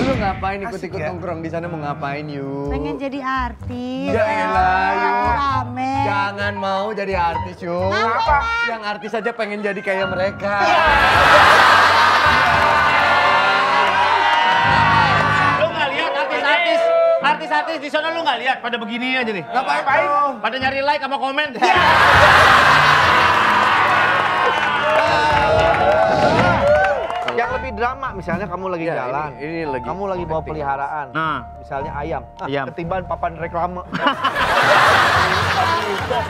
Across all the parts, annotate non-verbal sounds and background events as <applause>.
Lu ngapain ikut-ikut ya? nongkrong di sana mau ngapain yuk? Pengen jadi artis. Ya elah yuk. Rame. Jangan mau jadi artis yuk. Kenapa? Yang artis aja pengen jadi kayak mereka. Lu nggak lihat artis-artis, artis-artis di sana lu nggak lihat pada begini aja nih. Ngapain? Pada nyari like sama komen. Yang lebih <laughs> drama misalnya kamu lagi Ya, jalan. ini- ini lagi Kamu lagi bawa peliharaan. Nah. Misalnya ayam. Ah, Ayam. Ketiban papan reklame. <laughs>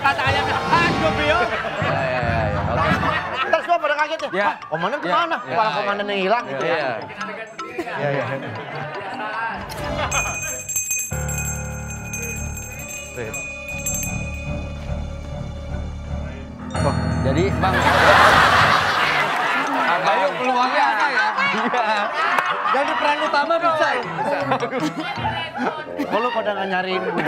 Kata ayamnya, aduh Bio. Ya, ya, ya, ya. Oke. Ntar semua pada kaget ya. Ya. "Hah, komandan Ya. ke mana? Ya, Kepala ya. komandan yang hilang gitu ya. Iya. Iya, iya. Oh, jadi bang. Peluangnya apa ya? Iya. Jadi peran utama bisa. ya? Kalau pada nggak nyariin gue.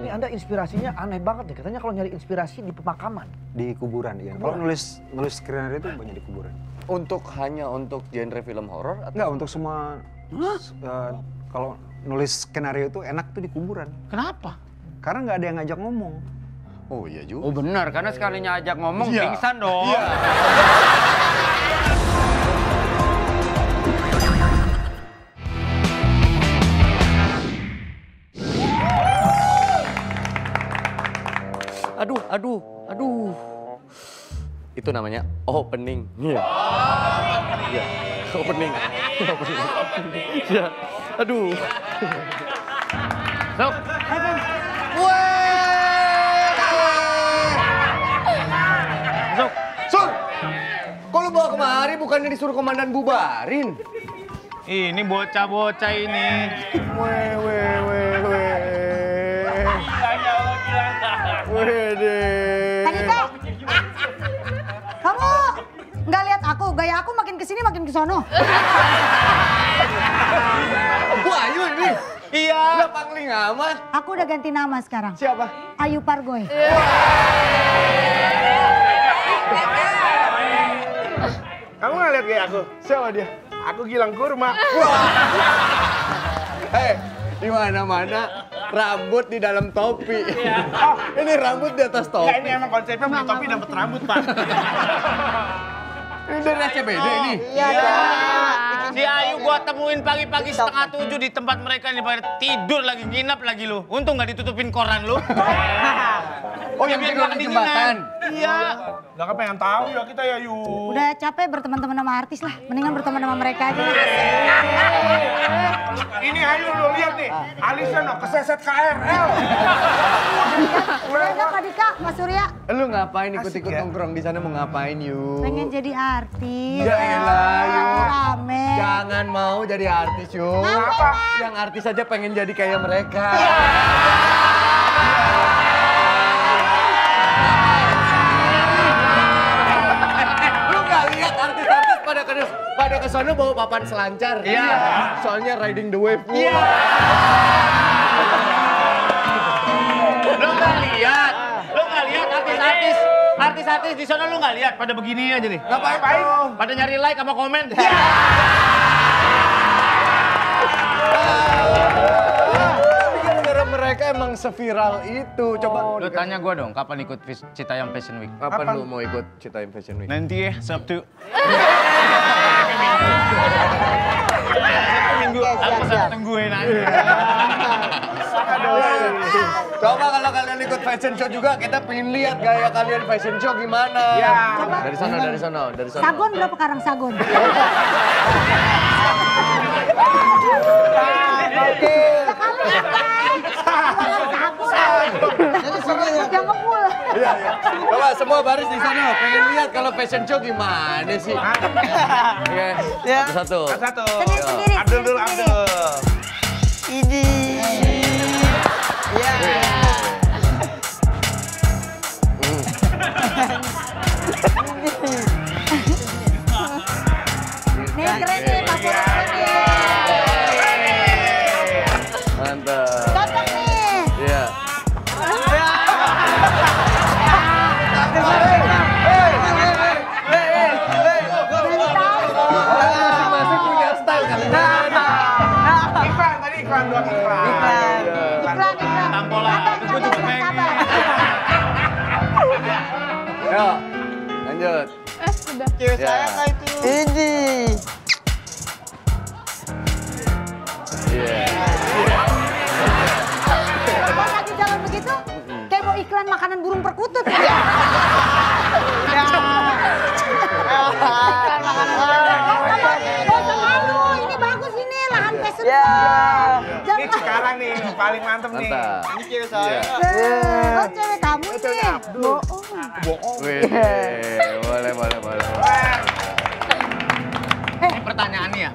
Ini Anda inspirasinya aneh banget deh. Katanya kalau nyari inspirasi di pemakaman. di kuburan ya. Kalau nulis nulis skenario itu banyak di kuburan. Untuk hanya untuk genre film horor atau Enggak untuk semua eh, kalau nulis skenario itu enak tuh di kuburan. Kenapa? Karena nggak ada yang ngajak ngomong. Oh iya juga. Oh benar, karena sekalinya ajak ngomong Iya. pingsan <laughs> dong. Aduh, aduh, aduh. Itu namanya opening. Iya. Iya. Opening. Opening. <laughs> Iya. Aduh. Sok. Bukannya disuruh komandan bubarin? Ini bocah-bocah ini. Weh, weh, weh, weh. Wede. Tadika, kamu nggak lihat aku? Gaya aku makin ke sini makin ke sono. Wah, Ayu ini. Iya. Udah pangling amat. Aku udah ganti nama sekarang. Siapa? Ayu Pargoy. Kamu nggak lihat kayak aku? Siapa dia? Aku Gilang Kurma. Hei, di mana-mana rambut di dalam topi. Oh, Ini rambut di atas ya topi. ini emang konsepnya beli topi dapat rambut, Pak. Ini dari SCBD ini. Si Ayu gua temuin pagi-pagi setengah tujuh di tempat mereka nih pada tidur lagi nginap lagi lu. Untung nggak ditutupin koran lu. <laughs> Oh, yang di kedinginan. jembatan. Iya. Gak kan pengen tahu ya kita ya, Yu. Udah capek berteman-teman sama artis lah. Mendingan berteman sama mereka aja. Ini Ayu lu lihat nih, alisnya no keseset KRL. Udah Kak Dika, Mas Surya. Lu ngapain ikut-ikut ya? nongkrong di sana mau ngapain yuk? Pengen jadi artis. Ya elah yuk. Rame. Jangan mau jadi artis yuk. Kenapa? Yang artis aja pengen jadi kayak mereka. Pada ke sana bawa papan selancar. Iya. Soalnya riding the wave. Iya. Lu nggak lihat? Lu nggak lihat artis-artis? Artis-artis di sana lu nggak lihat pada begini aja nih. Ngapain? Pada nyari like sama komen. Tapi gara-gara mereka emang seviral itu. Coba Lu tanya gua dong, kapan ikut Citayam Fashion Week? Kapan lu mau ikut Citaim Fashion Week? Nanti ya, Sabtu. <laughs> Minggu, aku sangat tungguin aja. <laughs> Coba kalau kalian ikut fashion show juga, kita pengen lihat gaya kalian fashion show gimana. Ya. Dari sana, dari sana, dari sana. Sagon berapa karang sagon? <laughs> Yang ngepul. Iya, iya. Coba semua baris di sana, pengen lihat kalau fashion show gimana sih. Oke, satu. Satu. Sendiri-sendiri. Abdul dulu. Abdul. Nih ini lahan passion. Ya. Ini sekarang nih, paling mantep nih. Ini cewek saya. Eh, Oh cewek kamu nih. Bohong. Boleh, boleh, boleh. Ini pertanyaan nih ya,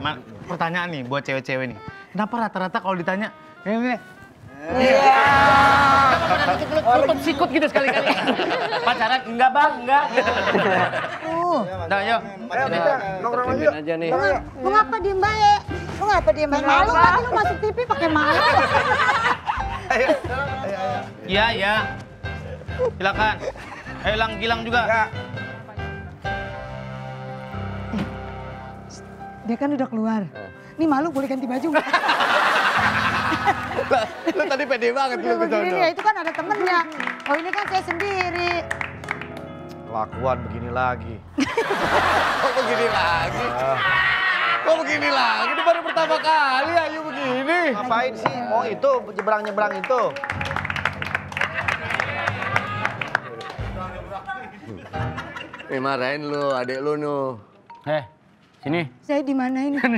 pertanyaan nih buat cewek-cewek nih. Kenapa rata-rata kalau ditanya, ini, ini, tutup sikut gitu sekali-kali. <laughs> Pacaran? Enggak bang, enggak. Tuh. Nah, yuk. Ayo kita nongkrong aja nih. Lu ngap- Lu ngapa diem baik? Lu ngapa diem baik? Malu kan lu masuk TV pakai malu. <laughs> Iya, iya. Silakan. Ayo Lang, Gilang juga. Ya, Dia kan udah keluar. Nih malu boleh ganti baju nggak? <laughs> Lu tadi pede banget lu ke Begini sono. ya, itu kan ada temennya. Oh ini kan saya sendiri. Kelakuan begini lagi. <laughs> Kok begini lagi? Kok begini lagi? Ini baru pertama kali Ayu begini. Ngapain sih? Oh itu, nyebrang-nyebrang itu. Nih <laughs> marahin lu, adek lu nu. Eh, sini. Saya di mana ini? <laughs>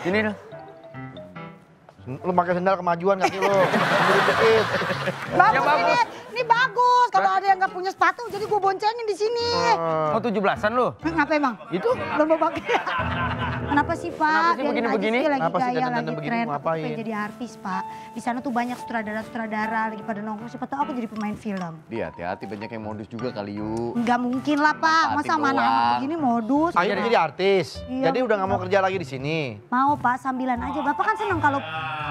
Sini dong. Lu pakai sendal kemajuan kaki lu. Bagus, ini, ini bagus. Kalau ada yang nggak punya sepatu, jadi gue boncengin di sini. Mau 17-an lu? Eh, Ngapa emang? Itu? Lomba bagi. Kenapa sih Pak? Kenapa sih begini-begini? Lagi Kenapa sih gaya, lagi begini, tren. mau Aku pengen jadi artis Pak. Di sana tuh banyak sutradara-sutradara lagi pada nongkrong. Siapa tahu aku jadi pemain film. Dia hati-hati banyak yang modus juga kali Yu. Nggak mungkin lah Pak. Masa Manfaatin sama anak doang. begini modus. Ayo jadi artis. Iya, Jadi udah nggak mau kerja lagi di sini. Mau Pak, sambilan aja. Bapak kan seneng kalau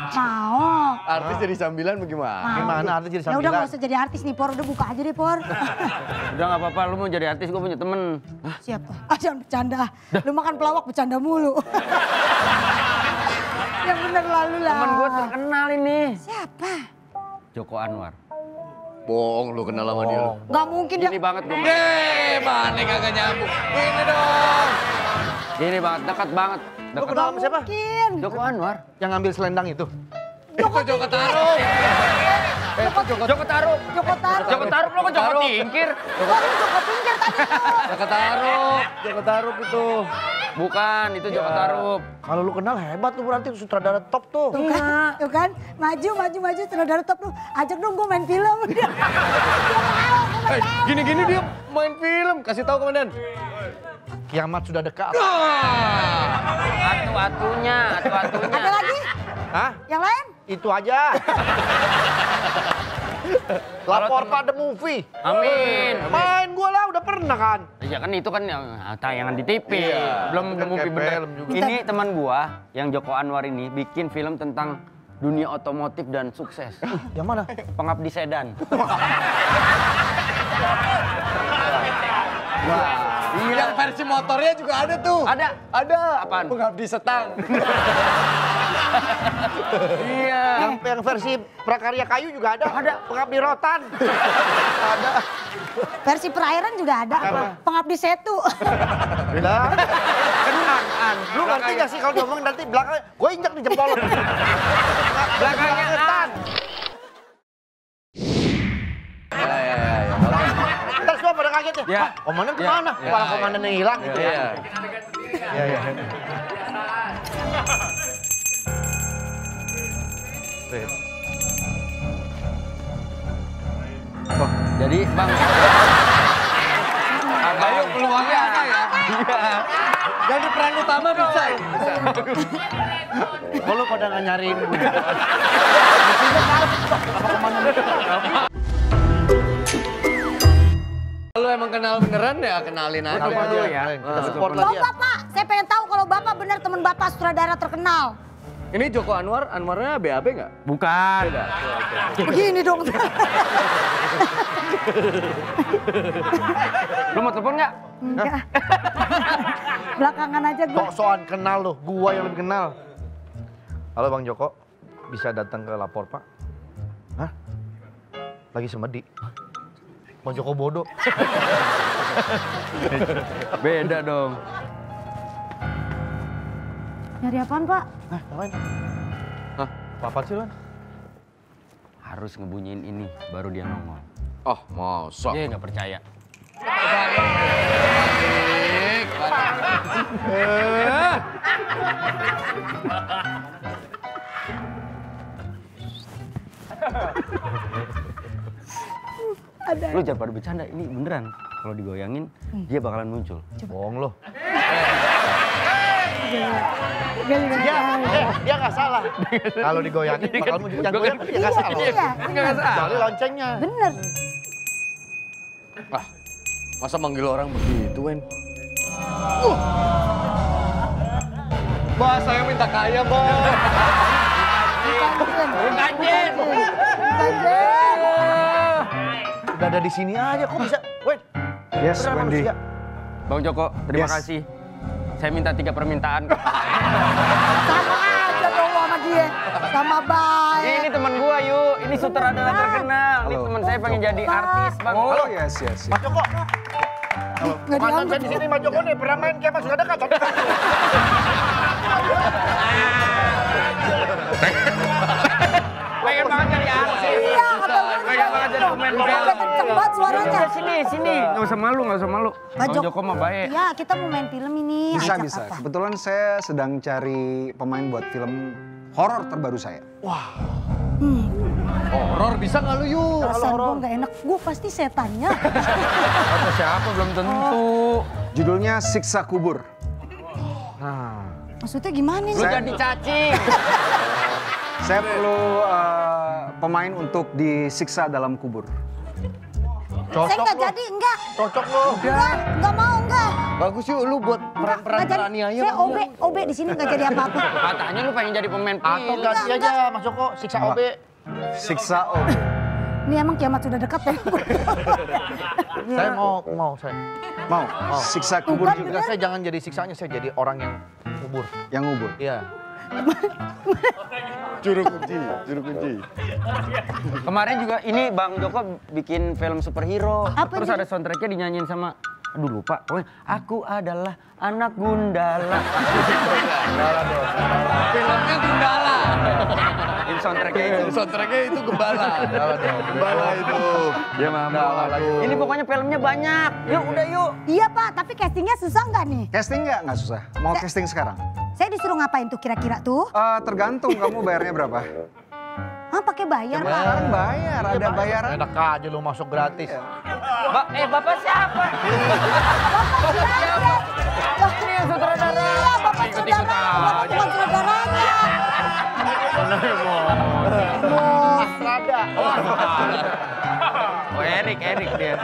mau. Artis jadi sambilan bagaimana? Mau. Gimana artis jadi Ya udah nggak usah jadi artis nih Por, udah buka aja deh Por. <laughs> Udah nggak apa-apa, lu mau jadi artis, gue punya temen. Siapa? Ah jangan bercanda. Lu makan pelawak bercanda mulu. <laughs> Yang bener lalu lah. Temen gue terkenal ini. Siapa? Joko Anwar. Bohong lu kenal sama dia lu. Gak mungkin dia. Gini banget gue. Eh, mana kagak nyambung. Ini dong. Gini banget, dekat banget. Lu Dekat. kenal sama siapa? Mungkin. Joko Anwar. Yang ngambil selendang itu. Itu Joko Tarub. Eh, Joko Joko Tarub. Joko Tarub. Joko Tarub lo kok Joko. Tingkir? Ini Joko Pinggir tadi tuh. Joko Tarub. Joko Tarub itu. Bukan, itu Joko Tarub. Kalau lu kenal hebat lu berarti sutradara top tuh. Tuh kan, tuh kan, maju, maju, maju, saudara top lu. Ajak dong gue main film. <laughs> Dia, Eh, gini-gini dia main film. Kasih tahu komandan. Kiamat sudah dekat. Atu-atunya, atu-atunya. Ada lagi? Hah? Yang lain? Itu aja. <laughs> Lapor The Movie. Amin. Main gua lah, udah pernah kan. Ya kan itu kan yang tayangan di TV. Iya. Belum Kan nemu kayak bener. juga. Ini teman gua yang Joko Anwar ini bikin film tentang dunia otomotif dan sukses. <laughs> Yang mana? Pengabdi Sedan. <laughs> Yang versi motornya juga ada tuh. Ada. Ada. Apaan? Pengabdi setang. Iya. Yang, yang versi prakarya kayu juga ada. Ada. Pengabdi rotan. <laughs> ada. Versi perairan juga ada. Pengabdi setu. <laughs> Lah. Kenaan. Lu ngerti gak sih kalau diomong nanti belakang gue injak di jempol. <laughs> Belakangnya rotan. Ya, ya, ya. ya. Ntar semua pada kaget ya. Ya. Hah, komandan Ya. ke mana? Ya, Kepala ya. komandan yang hilang gitu ya. Iya. Iya, iya. Jadi Bang. <laughs> Ayo peluangnya apa ya? Jadi peran utama bisa. lu pada nggak nyariin gue? <laughs> Kalau emang kenal beneran ya kenalin aja. Dulu aja? Kita support lah Oh dia. bapak, saya pengen tahu kalau bapak benar teman bapak sutradara terkenal. Ini Joko Anwar, Anwarnya BAB nggak? Bukan. Begini dong. Lu mau telepon nggak? Enggak. <laughs> Belakangan aja gue. Sok-sokan kenal lu, gua yang lebih kenal. Halo Bang Joko, bisa datang ke lapor Pak? Hah? Lagi semedi. Bang Joko bodoh. Beda dong. Nyari apaan, Pak? Hah, ngapain? Hah? Apa sih, Lan? Harus ngebunyiin ini, baru dia nongol. Oh, masa? Dia nggak percaya. Eh. Lu jangan pada bercanda, ini beneran. Kalau digoyangin, dia bakalan muncul. Bohong lo. Dia, eh, dia nggak salah. Kalau digoyangin, bakal muncul. Yang goyang dia nggak salah. Iya, bener. Kecuali loncengnya. Bener. Ah, masa manggil orang begitu, Wen? Bah, saya minta kaya, Bah. Bukan Jin. Udah ada di sini aja, kok bisa? Wait, Yes, Wendy. Bang Joko, terima Yes. kasih. Saya minta tiga permintaan. Sama aja dong sama dia. Sama baik. ini teman gua, yuk. Ini sutradara terkenal. Ini teman saya pengen jadi artis, Bang. Oh, yes, yes, yes. Mas Joko, mantan saya di sini Mas Joko nih pernah main game sudah dekat. Pengen banget jadi artis. Iya, kata gue. Pengen banget jadi pemain Udah film. kenceng banget suaranya. Sini, sini. Nggak usah malu, nggak usah malu. Pak Joko. Joko mah baik. Iya, kita mau main film ini. Bisa, Ajak bisa. apa? Kebetulan saya sedang cari pemain buat film horor terbaru saya. Horor bisa nggak lu, yuk? Perasaan gue nggak enak. Gue pasti setannya. <laughs> Atau siapa belum tentu. Judulnya Siksa Kubur. Maksudnya gimana nih? Lu jadi cacing. <laughs> Saya perlu eh, pemain untuk disiksa dalam kubur. Saya nggak jadi, enggak. Cocok lo. Enggak, enggak mau, enggak. Bagus yuk, lu buat peran-peran teraniaya. Saya OB, OB di sini nggak jadi apa-apa. <laughs> Katanya lu pengen jadi pemain Atau film. ganti aja Mas Joko, siksa OB. Siksa oh. Ini emang kiamat sudah dekat ya. <laughs> Saya mau, mau saya. Mau? Siksa kubur Bukan, juga Enggak, saya jangan jadi siksanya, saya jadi orang yang kubur. yang ngubur. Iya. Juru kunci, juru kunci. Kemarin juga ini Bang Joko bikin film superhero. Apa Terus ini? ada soundtracknya dinyanyiin sama Aduh lupa, pokoknya aku adalah anak gundala. <laughs> Filmnya Gundala. Ini soundtracknya itu. Soundtracknya itu Gembala. Gembala itu. Ya mama. Ini pokoknya filmnya banyak. Yuk udah yuk. Iya Pak, tapi castingnya susah nggak nih? Casting nggak? Nggak susah. Mau casting sekarang? Saya disuruh ngapain tuh kira-kira tuh? Eh, tergantung kamu bayarnya berapa. Ah pakai bayar Pak. Sekarang bayar, ada bayaran. Enak aja lu masuk gratis. Ba eh bapak siapa? <laughs> Ini yang sutradara. Iya, Bapak sutradara. Bapak bukan sutradaranya. Rada. Oh Erik, Erik dia.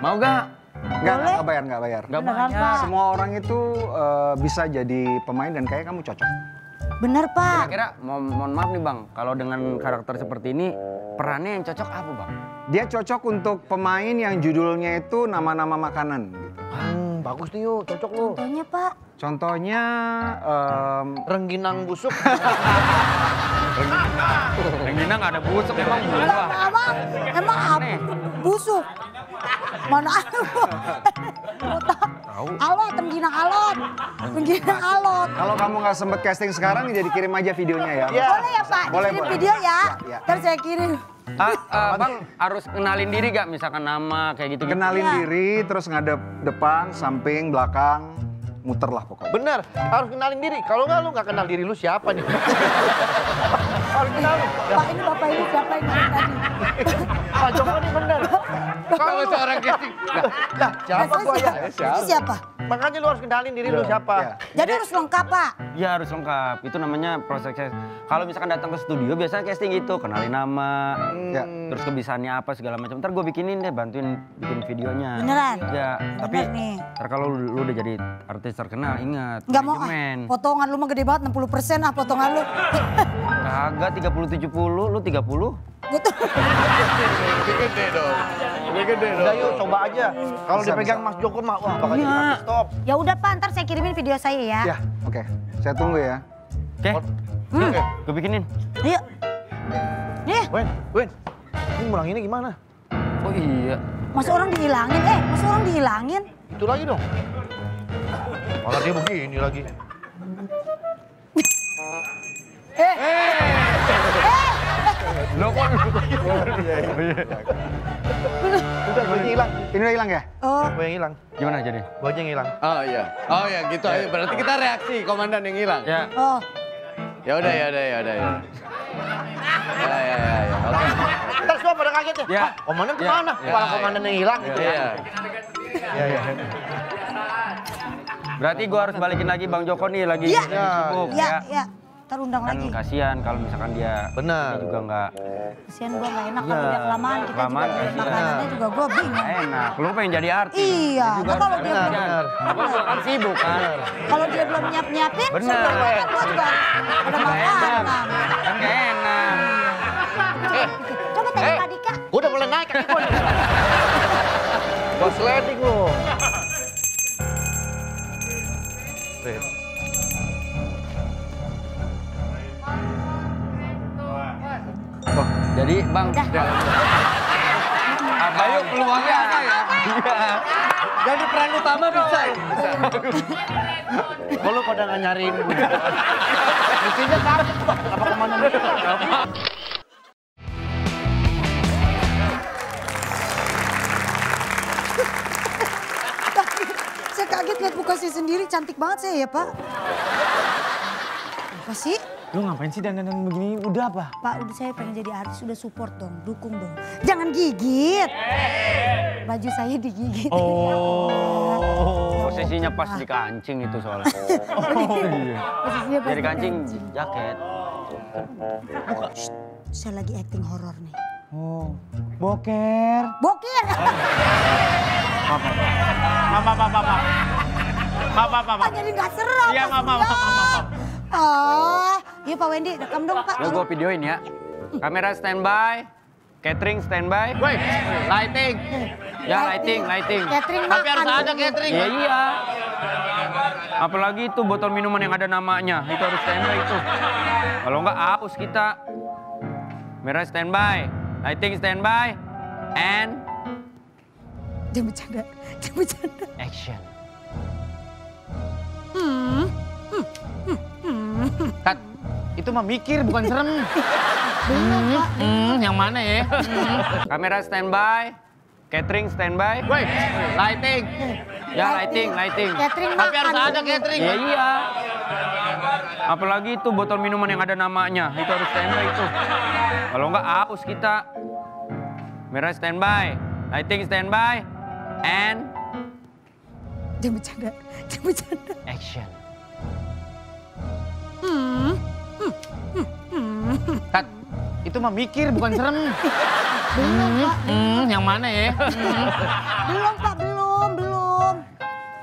Mau gak? Nggak, nggak bayar, nggak bayar. Gak Beneran banyak. Pak. Semua orang itu eh, bisa jadi pemain dan kayak kamu cocok. Bener Pak. Kira-kira, mo mohon maaf nih bang, kalau dengan karakter seperti ini, perannya yang cocok apa bang? Dia cocok untuk pemain yang judulnya itu nama-nama makanan. Gitu. Hmm, bagus nih yuk, cocok lu. Contohnya Pak. Contohnya em, Rengginang busuk. <laughs> Renggina nggak ada busuk emang buah. emang, emang apa? Busuk. Mana ada? <laughs> Tahu. Alot, tengginang alot. Tengginang alot. kalau kamu nggak sempet casting sekarang, jadi kirim aja videonya ya. Iya. Boleh ya Pak? Boleh, Dikirim boleh. video ya? Ya, ya. Saya kirim. Ah, ah, bang harus kenalin diri gak? Misalkan nama kayak gitu. Kenalin Iya. diri, terus ngadep depan, samping, belakang, muter lah pokoknya. Bener, harus kenalin diri. Kalau nggak lu nggak kenal diri lu siapa nih? harus kenal. Pak ini bapak ini siapa ini tadi? Pak Joko nih bener. Kalau seorang casting. Lah, siapa gua ya? siapa? Siapa? Makanya lu harus kenalin diri lu siapa. Iya. Jadi harus lengkap Pak. Ya harus lengkap. Itu namanya proses. Kalau misalkan datang ke studio biasanya casting gitu, kenalin nama, Ya. terus kebisaannya apa segala macam. Ntar gue bikinin deh, bantuin bikin videonya. Beneran? Ya, tapi ntar kalau lu, lu udah jadi artis terkenal, ingat. Enggak mau ah. Potongan lu mah gede banget 60% ah potongan lu. Kagak 30 70, lu 30. Gue tuh Lebih gede dong. Lebih gede dong. Udah yuk, coba aja. Kalau dipegang. Mas Joko mah, wah bakal jadi Iya. artis top. Ya udah Pak, ntar saya kirimin video saya ya. Ya, oke. Saya tunggu ya. Oke, Hmm. gue bikinin. Ayo. Nih, Wen, Wen, ini ini gimana? Oh iya. Masa orang dihilangin? Eh, masa orang dihilangin? Itu lagi dong. Malah dia begini lagi. Lo kok Udah, gue hilang. ini udah hilang ya? Oh, Gue yang hilang. Gimana jadi? Gue aja yang hilang. Oh iya. Oh ya gitu aja. Berarti kita reaksi komandan yang hilang. Ya. oh. Ya udah ya udah ya udah ya. Ya ya ya ya. Oke. Ntar semua pada kaget ya. Ya. "Hah, komandan Ya. ke mana? Ya, Kepala ya. komandan yang hilang gitu ya. Iya. Iya, iya. Berarti gua harus balikin lagi Bang Joko nih lagi Iya. lagi sibuk Ya, ya. ya. Ntar undang Kan lagi. kasihan kalau misalkan dia Benar. juga nggak Kasihan gua gak enak kalau Iya, dia kelamaan. Kita kelamaan, juga kasihan. makanannya juga gua bingung. enak. Lu pengen jadi artis. Iya, nah kalau dia belum- kasihan. Gua kan sibuk kan. Kalau dia belum nyiap-nyiapin, Benar. kan gua juga ada makanan. Kan nggak enak. Coba tanya Kak Dika. Gue udah mulai naik kaki gue. Gue sliding lu. Oh, jadi Bang, apa Ayo peluangnya apa ya? Iya. Jadi peran utama bisa. Bisa. Kok lu pada nggak nyariin gue? Mestinya takut Pak. Apa komandan itu? Saya kaget lihat muka saya sendiri, cantik banget saya ya Pak. Apa sih? Lu ngapain sih dandan begini? Udah apa? Pak, udah saya pengen jadi artis, udah support dong, dukung dong. Jangan gigit. Baju saya digigit. Oh. posisinya pas di kancing itu soalnya. Oh, iya. Posisinya pas Jadi di kancing jaket. Shh, saya lagi acting horor nih. Oh, boker. Bokir. Maaf, maaf, maaf, maaf. Maaf, maaf, maaf. Pak jadi nggak serem. Iya, maaf, maaf, maaf, maaf. Ah, iya Pak Wendy, rekam dong Pak. Lo gue videoin ya. Kamera standby. Catering standby. Woi, lighting. Ya lighting, lighting. Catering makan. Tapi harus ada catering. Iya iya. Apalagi itu botol minuman yang ada namanya, itu harus standby itu. Kalau enggak aus kita. Merah standby, lighting standby, and Jangan bercanda, jangan bercanda. action. Kat, itu mah mikir bukan serem. Pak. <laughs> Hmm, yang mana ya? <laughs> Kamera standby, catering standby. Woi, lighting. Ya lighting, lighting. Catering Tapi harus ada catering. Iya iya. Apalagi itu botol minuman yang ada namanya, itu harus standby itu. Kalau enggak aus kita. Merah standby, lighting standby, and Jangan bercanda, jangan bercanda. action. Kat, itu mah mikir bukan serem. Belum Pak, Hmm, yang mana ya? belum Pak, belum, belum.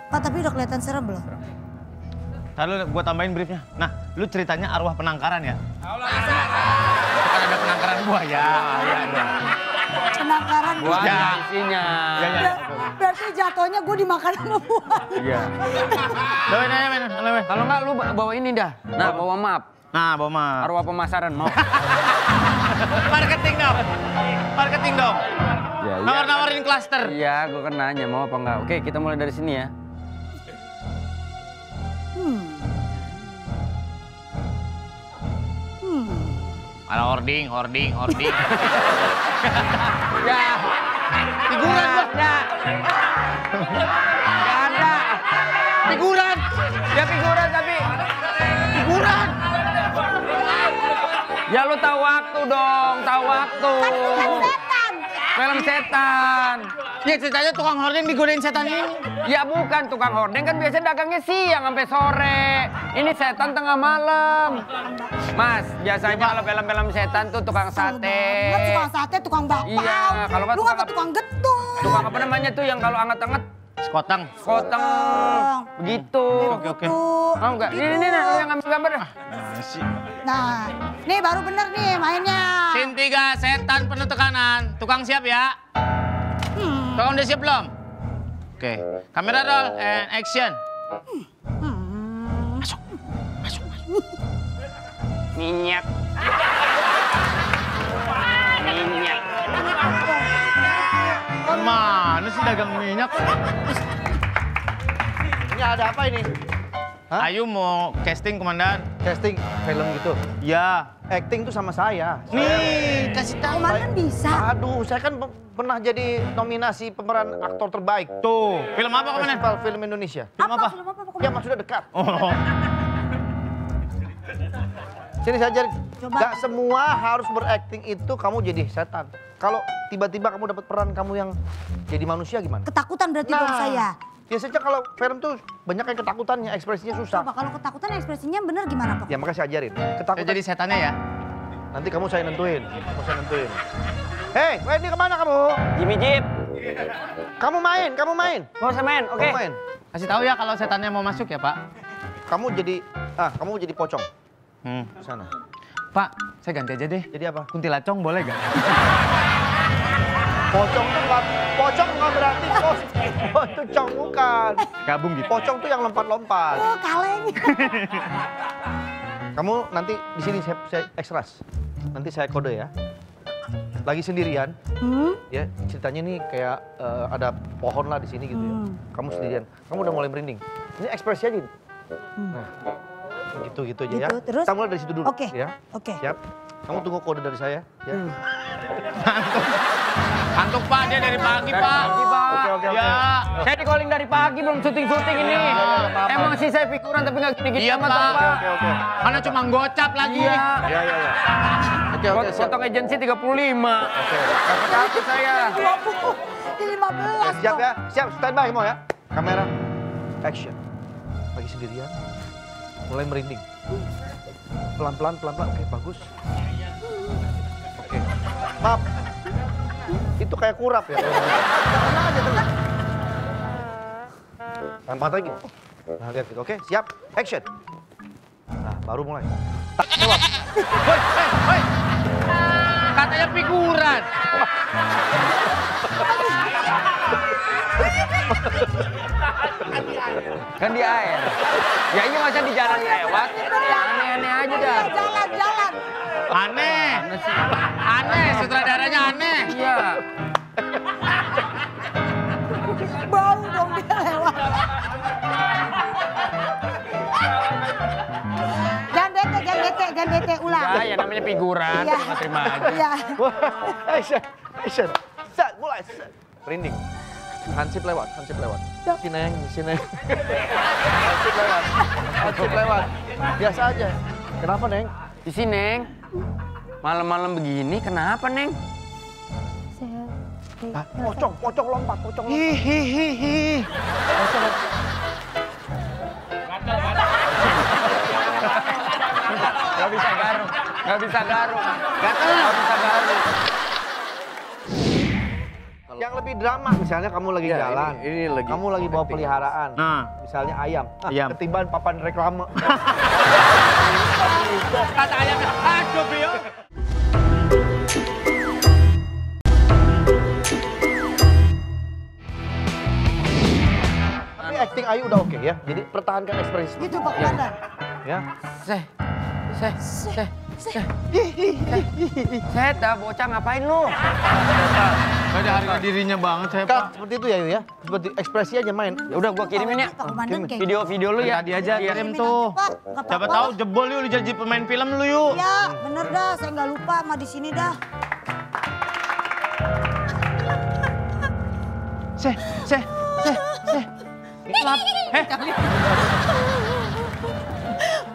Pak tapi udah kelihatan serem belum? Ntar lu gua tambahin briefnya. Nah, lu ceritanya arwah penangkaran ya? Kan ada penangkaran gua ya. Dong. Penangkaran Gua. Ya. isinya. Ya, ya. Ber- Berarti jatuhnya gue dimakan sama buah. Iya. Kalau enggak lu bawa ini dah. Nah, bawa map. Nah, bawa mah. Arwah pemasaran mau. <laughs> Marketing dong. Marketing dong. Ya, iya. Nawar-nawarin klaster. Iya, gua kan nanya mau apa enggak. Oke, kita mulai dari sini ya. Ada hoarding, hoarding, hoarding. <laughs> Ya. Figuran gua. Ya. Gak ada. Figuran. Ya. Figuran. Ya lu tahu waktu dong, tahu waktu. Setan. Film setan. Ya ceritanya tukang hoarding digodain setan ini. Ya bukan tukang hordeng kan biasanya dagangnya siang sampai sore. Ini setan tengah malam. Mas, biasanya kalau film-film setan tuh tukang Banget, sate. tukang sate, tukang bakpao. Iya, kalau Lu tukang tukang getuk? Tukang apa namanya tuh yang kalau anget-anget Sekotang. koteng begitu. Oke, oke. Mau nggak? Ini, ini, ini yang ambil gambar. Nah, nih baru bener nih mainnya. Scene 3, setan penuh tekanan. Tukang siap ya? Tukang udah siap belum? Oke. Kamera roll and action. Minyak. Minyak. Gimana sih dagang minyak? Ini ada apa ini? Hah? Ayu mau casting komandan. Casting film gitu. Ya. Acting tuh sama saya. Nih, kasih tahu. Komandan bisa. Aduh, saya kan pe- pernah jadi nominasi pemeran aktor terbaik. Tuh, film apa komandan? Festival Film Indonesia. Film apa? Film apa, Pak Ya, Komandan? mas sudah dekat. Oh. Sini saya ajarin. Coba. Gak semua harus berakting itu kamu jadi setan. Kalau tiba-tiba kamu dapat peran kamu yang jadi manusia gimana? Ketakutan berarti dong saya. biasanya kalau film tuh banyak yang ketakutannya, ekspresinya susah. Coba kalau ketakutan ekspresinya bener gimana Pak? Ya makanya saya ajarin. Saya Ketakutan. jadi setannya ya? Nanti kamu saya nentuin. Kamu saya nentuin. Hei, Wendy ke mana kamu? Jimmy Jeep. Kamu main, kamu main. Mau saya main? Oke. Kamu main. Kasih tahu ya kalau setannya mau masuk ya, Pak. Kamu jadi, ah kamu jadi pocong. Hmm. Sana. Pak, saya ganti aja deh. Jadi apa? Kuntilacong boleh gak? <laughs> Pocong tuh nggak, pocong nggak berarti pos, pocong bukan. Gabung gitu. Pocong tuh yang lompat-lompat. Oh kaleng. <laughs> Kamu nanti di sini saya, saya ekstras. Nanti saya kode ya. Lagi sendirian, Hmm? ya ceritanya nih kayak eh, ada pohon lah di sini gitu ya. Hmm. Kamu sendirian, kamu udah mulai merinding. Ini ekspresi aja. Nah, gitu gitu aja ya. Gitu, terus? Kita mulai dari situ dulu. Oke. Ya. Oke. Siap. Kamu tunggu kode dari saya. Ya. <laughs> Kantuk Pak, dia dari pagi Dari Pak. pagi, Pak. Oke oke oke. Ya. Saya di calling dari pagi belum syuting-syuting ini. apa-apa. Emang sih saya figuran tapi nggak gini-gini Iya, amat, Pak. Pak. Oke oke. Karena cuma gocap lagi. Iya. Ya ya ya. Oke oke. Siap. Potong agensi 35. Oke. Takut saya. 20. Di 15 Siap dong. ya. Siap. Standby semua ya. Kamera. Action. Lagi sendirian. Mulai merinding. Pelan-pelan, pelan-pelan. Oke, bagus. Oke. Maaf. Itu kayak kurap ya. Tenang aja, tenang. Mata lagi. Nah, lihat gitu. Oke, siap. Action. Nah, baru mulai. Tak, jawab. Woi, hei, hei. Katanya figuran. Kan di air. Ya ini masa di jalan lewat. Aneh-aneh aja dah. Jalan, jalan. Aneh. Aneh, sutradaranya aneh. Jangan bete. Ulang. Ya, ya namanya figuran. Iya. Terima-terima aja. Iya. Action, action. Set, mulai. Set. Merinding. Hansip lewat, hansip lewat. Si Neng, si Neng. hansip lewat, hansip lewat. Biasa aja. Kenapa, Neng? Di sini, Neng. Malam-malam begini, kenapa, Neng? Hah? Pocong, pocong lompat, pocong lompat. Hihihihi. Pocong lompat. Gak bisa garuk. Gak bisa garuk. Gak bisa garuk. Yang lebih drama, misalnya kamu lagi Ya, jalan. ini- ini lagi Kamu lagi bawa peliharaan. Nah. Misalnya ayam. Ah, <laughs> Ayam. Ketiban papan reklame. <laughs> Kata ayamnya, aduh. Tapi acting Ayu udah oke ya. Jadi pertahankan ekspresi. Gitu Pak Komandan. Ya. Seh, seh, seh, Saya dah bocah ngapain lu? Gak ada harga dirinya banget saya, Pak. Seperti itu ya Ayu ya. Seperti ekspresi aja main. Ya udah gua kirimin ya. Video-video lu ya. Tadi aja Iya. kirim tuh. Siapa tahu jebol yuk lu jadi pemain film lu yuk. Ya, bener dah. Saya nggak lupa sama di sini dah. <laughs> Seh, seh, seh, seh. Lap. Eh,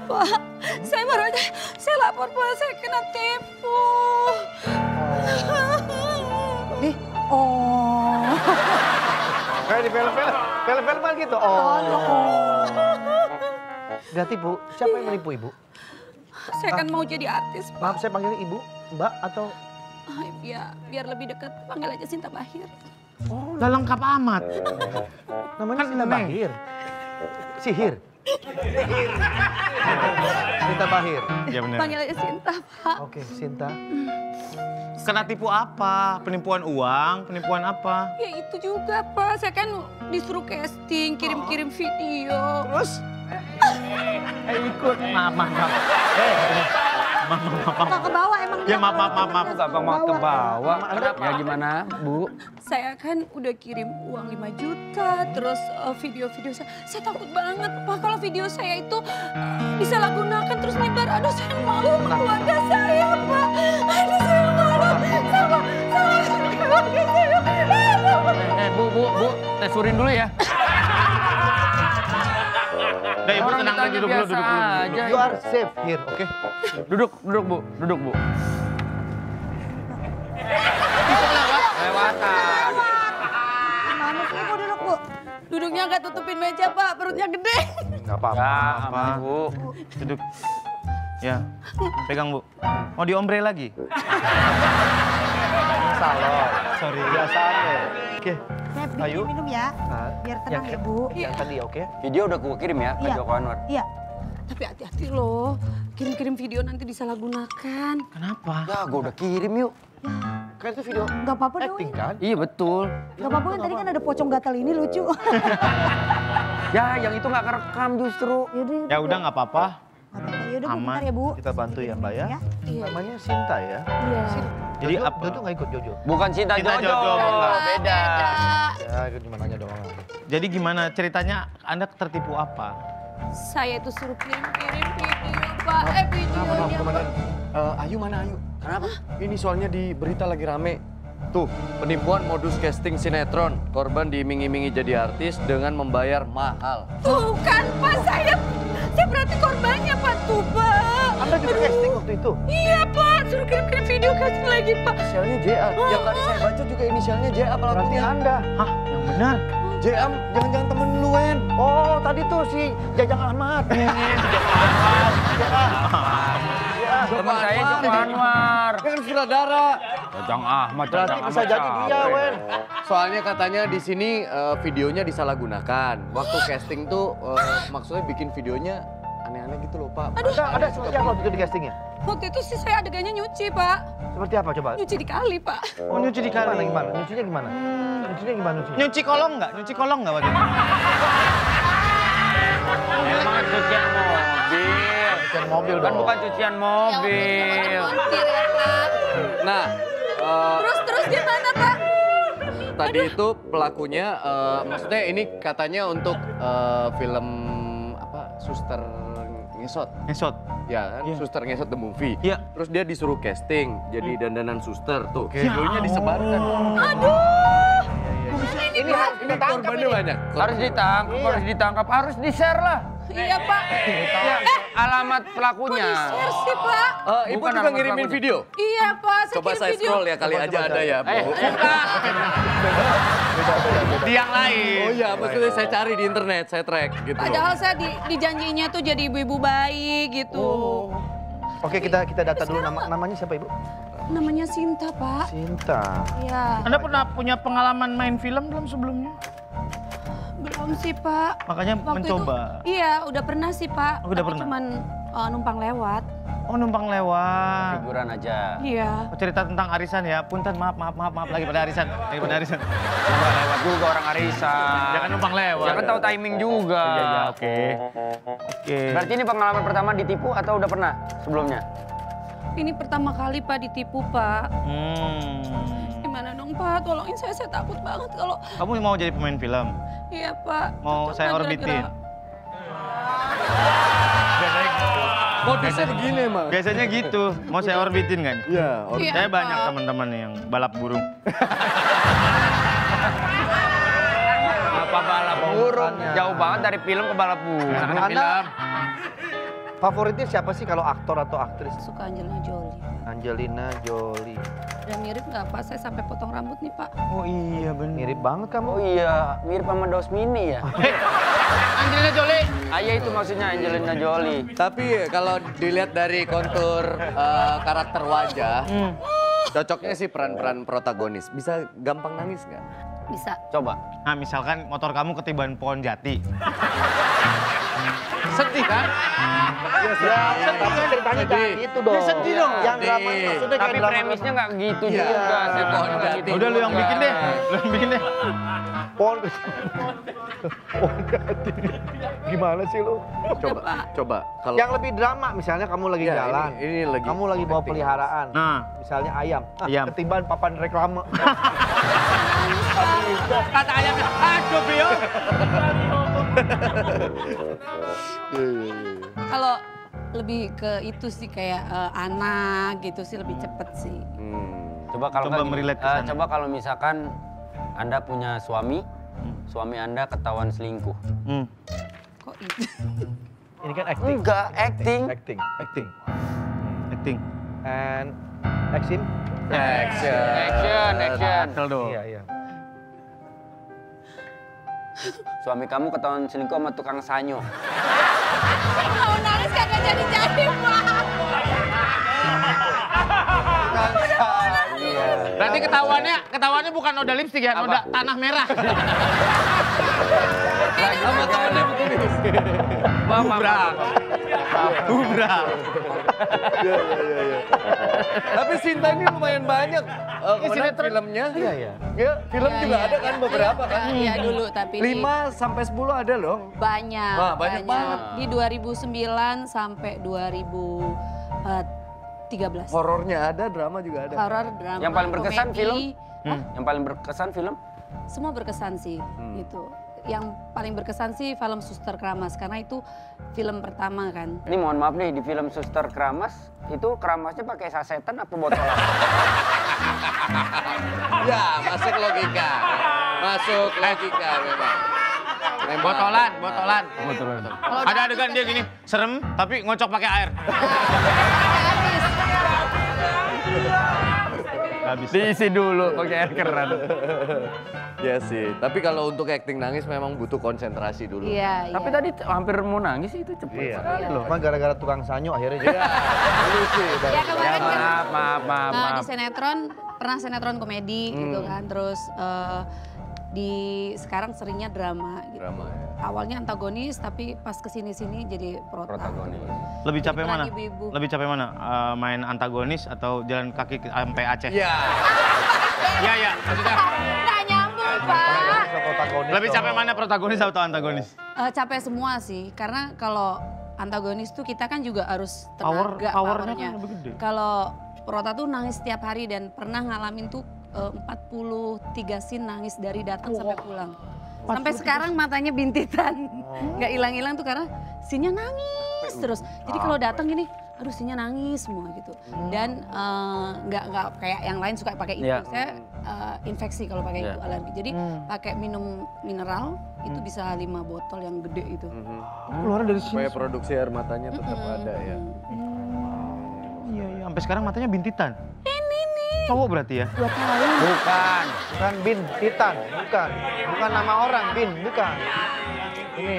Pak, saya baru aja, saya lapor Pak, saya kena tipu. Di, oh. Kayak di film-film, film-film gitu. Oh. Berarti Bu, siapa yang menipu Ibu? Saya kan mau jadi artis, Pak. Maaf saya panggilnya Ibu, Mbak atau Ya, biar lebih dekat, panggil aja Sinta Bahir. lah lengkap amat. namanya Kan Sinta. Bahir? Sihir. Sinta Bahir. Iya benar. Panggil aja Sinta, Pak. Oke, Sinta. Kena tipu apa? Penipuan uang? Penipuan apa? Ya itu juga, Pak. Saya kan disuruh casting, kirim-kirim video. Terus? Eh ikut. Maaf, maaf, maaf. Eh, Nggak ke bawah emang dia. Ya, maaf, maaf, maaf, maaf. Ke Gak mau ke bawah. Kenapa? Ya gimana, Bu? Saya kan udah kirim uang 5 juta, terus eh, video-video saya. Saya takut banget, Pak, kalau video saya itu eh, disalahgunakan terus nyebar. Aduh, saya malu sama keluarga saya, Pak. Aduh, saya malu sama, sama keluarga saya. Eh, eh, Bu, Bu, Bu, tes urin dulu ya. Udah ibu tenang ditanya duduk dulu, biasa duduk dulu. aja. You are safe here, oke? Duduk, duduk Bu, duduk Bu. Lewatan. Mana sih Bu duduk Bu? Duduknya nggak tutupin meja, Pak. Perutnya gede. Nggak apa-apa. Ya, apa. Bu. Duduk. Ya, pegang bu. Mau diombre lagi? Salon. Sorry. Biasaan deh. Oke. Saya minum ya. Nah, Biar tenang yang- ya Bu. Yang tadi oke? Video udah gue kirim ya ke Iya. Joko Anwar. Iya. Tapi hati-hati loh. Kirim-kirim video nanti disalahgunakan. Kenapa? Ya, gue udah kirim yuk. Kan itu video Gak apa-apa dong. acting kan? Iya betul. Gak apa-apa kan tadi kan ada pocong gatal ini lucu. <laughs> Ya, yang itu nggak kerekam justru. Yaudah, Ya udah nggak apa-apa. Gak apa-apa. Yaudah Aman. bentar ya Bu. Kita bantu ya Mbak ya. Ya. Iya. Namanya Sinta ya. Iya. Jadi Jojo, apa? Jojo nggak ikut Jojo? Bukan cinta, Cinta Jojo. Jojo. Nggak, beda. Ya, ikut gimana aja doang. Jadi gimana ceritanya? Anda tertipu apa? Saya itu suruh kirim-kirim video, Pak. Eh, videonya, Pak. Eh, Ayu mana Ayu? Kenapa? Ini soalnya di berita lagi rame. Tuh, penipuan modus casting sinetron. Korban diiming-imingi jadi artis dengan membayar mahal. Tuh kan, Pak. Saya, saya berarti korbannya, Pak. Tuh, Pak. Anda juga casting waktu itu? Iya, Pak. Suruh kirim-kirim video kasih lagi, Pak. Inisialnya JA. Yang tadi saya baca juga inisialnya JA Berarti. Anda. Hah, yang benar? JA jangan-jangan temen lu, Wen. Oh, tadi tuh si Jajang Ahmad. <laughs> Teman saya Joko Anwar. Kan sutradara. Jajang Ahmad, Berarti Jajang bisa Ahmad jadi dia? Wen. Soalnya katanya di sini eh, videonya disalahgunakan. Waktu casting tuh eh, maksudnya bikin videonya aneh-aneh gitu loh, Pak. Ada, ada seperti apa waktu itu di castingnya? Waktu itu sih saya adegannya nyuci, Pak. Seperti apa coba? Nyuci di kali, Pak. Oh nyuci di Gimana, kali. gimana? Nyucinya gimana? Nyucinya gimana nyucinya? Nyuci kolong nggak? Nyuci kolong nggak waktu itu? Emang cucian mobil. Cucian mobil Kan dong. bukan cucian mobil. Ya, Pak. Nah, eh, Terus, terus gimana, Pak? tadi itu pelakunya, eh, maksudnya ini katanya untuk eh, film apa? Suster ngesot. Ngesot. Ya kan, Iya. Suster ngesot the movie. Iya. Terus dia disuruh casting jadi dandanan suster tuh. Oke. Videonya disebarkan. Ini, Ini, ini korbannya banyak. Harus ditangkap, harus ditangkap, harus di-share lah. Iya, Pak. Ya, alamat pelakunya. Share sih, Pak. Eh, Ibu Bukan juga ngirimin pelakunya. video. Iya, Pak. Saya Coba kirim saya video. scroll ya kali Coba, aja coba, ada ya. Eh, Bu. bukan. Di yang lain. Oh iya, maksudnya saya cari di internet, saya track gitu. Padahal saya di, dijanjinya tuh jadi ibu-ibu baik gitu. Oke, kita kita data dulu nama namanya siapa Ibu? Namanya Sinta, Pak. Sinta. Iya. Anda pernah punya pengalaman main film belum sebelumnya? Belum sih, Pak. Makanya Waktu mencoba. Itu, iya, udah pernah sih, Pak. Oh, udah Tapi pernah? cuman uh, numpang lewat. Oh numpang lewat. Figuran aja. Iya. Oh, cerita tentang arisan ya. Punten maaf maaf maaf maaf lagi pada arisan. Lagi pada arisan. Nggak lewat juga orang arisan. Jangan numpang lewat. Jangan tahu timing juga. Iya iya oke. Oke. Berarti ini pengalaman pertama ditipu atau udah pernah sebelumnya? Ini pertama kali, Pak, ditipu, Pak. Hmm. Gimana dong, Pak? Tolongin saya, saya takut banget kalau... Kamu mau jadi pemain film? Iya, Pak. Mau Cocok saya orbitin? Biasanya, Modusnya begini emang. biasanya gitu. Mau saya orbitin kan? Iya, or- Iya, Saya banyak Pak. teman-teman yang balap burung. Apa balap burung? Jauh banget dari film ke balap burung. Anda favoritnya siapa sih kalau aktor atau aktris? Suka Angelina Jolie. Angelina Jolie. Udah mirip nggak, Pak? Saya sampai potong rambut nih, Pak. Oh iya benar. Mirip banget kamu. Oh iya, mirip sama Dos Mini ya? <laughs> Angelina Jolie. Ah iya itu maksudnya Angelina Jolie. Tapi kalau dilihat dari kontur eh, karakter wajah, cocoknya sih peran-peran protagonis. Bisa gampang nangis nggak? Bisa. Coba. Nah misalkan motor kamu ketiban pohon jati. Sedih kan? Ya, tapi ceritanya kayak gitu dong. Ya, sedih dong. Yang drama Sedih. maksudnya kayak Tapi premisnya nggak gitu Iya. juga. Gitu Udah lu yang bikin deh. Lu yang bikin deh. pohon pohon. Gimana sih lu? Coba, coba. Kalau Yang lebih drama misalnya kamu lagi Ya, jalan. ini- ini lagi kamu lagi bawa peliharaan. Nah. Misalnya ayam. Ah, Ayam. Ketiban papan reklame. <laughs> Kata ayamnya, aduh Brio. <laughs> <laughs> Kalau lebih ke itu sih kayak eh, anak gitu sih lebih cepet sih. Hmm. Coba kalau Coba sana. coba kalau misalkan Anda punya suami, suami Anda ketahuan selingkuh. Hmm. Kok itu? <laughs> Ini kan acting. Enggak, acting. Acting. Acting. Acting. And action. Action. Action, action. Atel dong. Iya, iya. Suami kamu ketahuan selingkuh sama tukang sanyo. Mau nangis kagak jadi-jadi, Pak. Berarti ketahuannya, ketahuannya bukan noda lipstik ya, noda tanah merah. Sama temennya begini. Bubrak. Bubrak. Tapi Sinta ini lumayan banyak. Uh, filmnya. Iya, iya. Ya, film Iya, juga iya. ada kan beberapa kan. Iya dulu, tapi di- 5 sampai 10 ada loh. banyak, Wah, banyak banget. Di 2009 sampai 2013. Horornya ada, drama juga ada. Horor, drama, Yang paling berkesan komedi. film? Hah? Yang paling berkesan film? Semua berkesan sih, itu. Yang paling berkesan sih film Suster Keramas karena itu film pertama kan. Ini mohon maaf nih, di film Suster Keramas, itu keramasnya pakai sasetan apa botolan? <laughs> Ya, masuk logika. Masuk logika memang. Memang. Botolan, botolan. Betul. Ada adegan dia gini, serem tapi ngocok pakai air. <laughs> Habis. Diisi dulu pakai air keran. <laughs> Ya sih, tapi kalau untuk acting nangis memang butuh konsentrasi dulu. Iya, Tapi iya. tadi hampir mau nangis itu cepet Iya. sekali loh. Cuma gara-gara tukang sanyo akhirnya jadi. <laughs> Sih. Ya kemarin kan Maaf, maaf, maaf, eh, di maaf. sinetron pernah sinetron komedi gitu kan, terus eh, di sekarang seringnya drama gitu. Drama ya. Awalnya antagonis tapi pas ke sini sini jadi prota. Protagonis. Lebih capek mana? ibu-ibu. Lebih capek mana? Eh, main antagonis atau jalan kaki ke- sampai Aceh? Ya. Iya, iya. Maksudnya, Nggak nyambung pak. Lebih capek mana protagonis atau antagonis? Eh, capek semua sih, karena kalau antagonis tuh kita kan juga harus Power- tenaga powernya kan powernya. lebih gede. Kalau Prota tuh nangis setiap hari dan pernah ngalamin tuh eh, 43 scene nangis dari datang sampai pulang. Sampai sekarang matanya bintitan. Nggak hilang-hilang tuh karena scene-nya nangis terus. Jadi kalau datang gini, aduh scene-nya nangis semua gitu. Dan eh, nggak nggak kayak yang lain suka pakai itu. Iya. Saya eh, infeksi kalau pakai Iya. itu alergi. Jadi pakai minum mineral itu bisa lima botol yang gede itu. Keluar dari sini. Supaya produksi air matanya tetap ada ya. Iya, iya. Sampai sekarang matanya bintitan. Ini. Cowok berarti ya? Dua tahun. Bukan, bukan Bin Titan, bukan. Bukan nama orang, Bin, bukan. Ini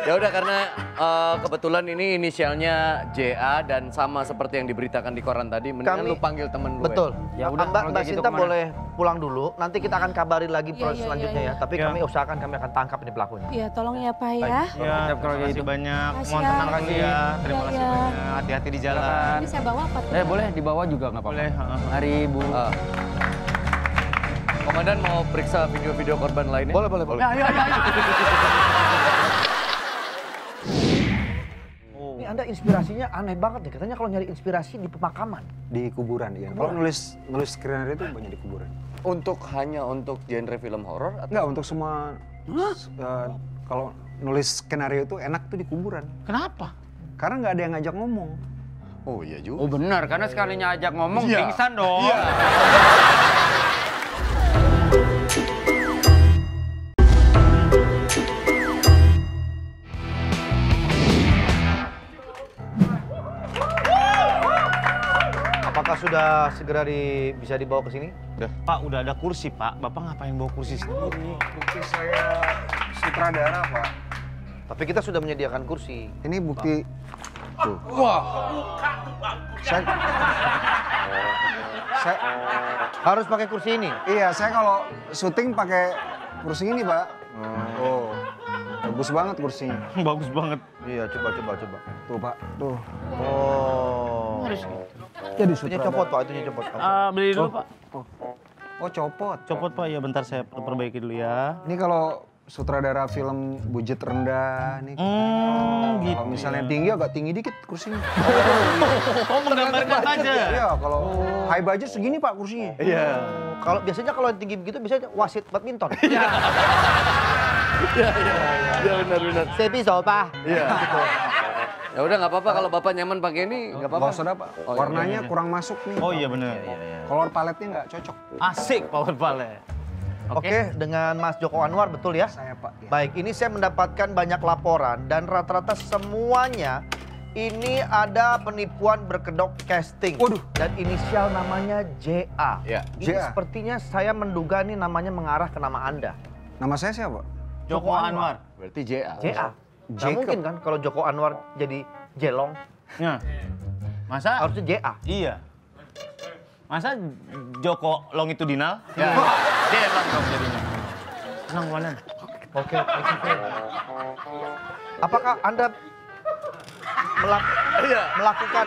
Ya udah karena eh, kebetulan ini inisialnya JA dan sama seperti yang diberitakan di koran tadi, mendingan Kami- lu panggil temen lu. betul. Ya Ya udah, Mbak, Mbak gitu Sinta ke mana? boleh pulang dulu. Nanti kita akan kabarin lagi Iya, proses iya, selanjutnya iya, ya. Tapi iya. kami usahakan kami akan tangkap ini pelakunya. Iya tolong ya Pak ya. Ya, Tetap kalau kasih gitu. banyak. Mohon ya. tenang kasih ya. Terima Iya, kasih iya. banyak. Hati-hati di jalan. Ini saya bawa apa tuh? Eh boleh dibawa juga nggak apa-apa. Boleh. heeh. Mari Bu. Ah. Komandan mau periksa video-video korban lainnya? Boleh, boleh, boleh. Ya, ya, ya, ya. Anda inspirasinya aneh banget nih. Katanya kalau nyari inspirasi di pemakaman. Di kuburan, iya. Kalau nulis nulis skenario itu banyak di kuburan. Untuk hanya untuk genre film horor atau Enggak, untuk semua eh, kalau nulis skenario itu enak tuh di kuburan. Kenapa? Karena nggak ada yang ngajak ngomong. Oh iya juga. Oh benar, karena sekalinya ajak ngomong Iya. pingsan dong. Apakah <laughs> sudah segera di, bisa dibawa ke sini? Pak, udah ada kursi, Pak. Bapak ngapain bawa kursi sendiri? Bukti saya sutradara, Pak. Tapi kita sudah menyediakan kursi. Ini bukti tuh. Wah. Saya, saya, Harus pakai kursi ini. iya, saya kalau syuting pakai kursi ini, Pak. Oh. Bagus banget kursinya. Bagus banget. Iya, coba coba coba. Tuh Pak, tuh. Oh. Jadi Itunya copot Pak, itunya copot. Ah, beli dulu, Pak. Oh copot. Copot, Pak. Ya, bentar saya perbaiki dulu ya. Ini kalau sutradara film budget rendah nih. Hmm, gitu. Kalau misalnya tinggi agak tinggi dikit kursinya. <laughs> Oh, menggambarkan saja. Iya, kalau high budget segini Pak kursinya. Iya. Kalau biasanya kalau yang tinggi begitu biasanya wasit badminton. <laughs> Iya. Ya benar-benar. Saya bisa, Pak. Iya. Ya udah nggak apa-apa kalau bapak nyaman pakai ini nggak apa-apa. Nggak usah dah Pak. Oh, iya, Warnanya kurang masuk nih. Oh iya benar. Color paletnya nggak cocok. Asik power ballet. Oke, dengan Mas Joko Anwar betul ya? Saya Pak. Ya. Baik, ini saya mendapatkan banyak laporan dan rata-rata semuanya ini ada penipuan berkedok casting. Waduh. Dan inisial namanya JA. Ya. Ini JA. sepertinya saya menduga nih namanya mengarah ke nama Anda. Nama saya siapa? Joko Anwar. Berarti JA. JA. Nggak Jacob. mungkin kan kalau Joko Anwar jadi Jelong, Ya. Masa? harusnya JA. Iya. Masa Joko longitudinal? Ya. <laughs> Dia emang dong jadinya. Tenang, Walan. Oke, oke, oke. Apakah Anda melak- melakukan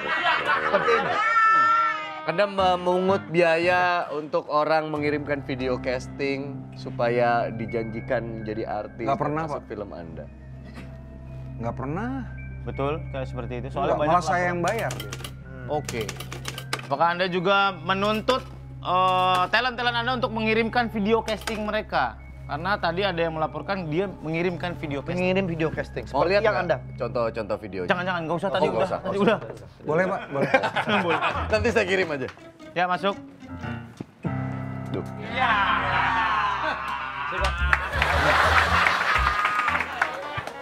seperti ini? Anda memungut biaya untuk orang mengirimkan video casting supaya dijanjikan jadi artis Nggak pernah, Pak. film Anda. Nggak pernah. Betul, kayak seperti itu. Soalnya Nggak, banyak malah saya yang bayar. Oke. Apakah Anda juga menuntut eh, talent-talent Anda untuk mengirimkan video casting mereka? Karena tadi ada yang melaporkan dia mengirimkan video casting. Mengirim video casting Mau seperti lihat yang Anda. Contoh-contoh video. Jangan-jangan, nggak usah Oh, tadi nggak udah. usah, Tadi nggak udah. Boleh Pak, <laughs> boleh. Nanti saya kirim aja. Ya, masuk. Duh.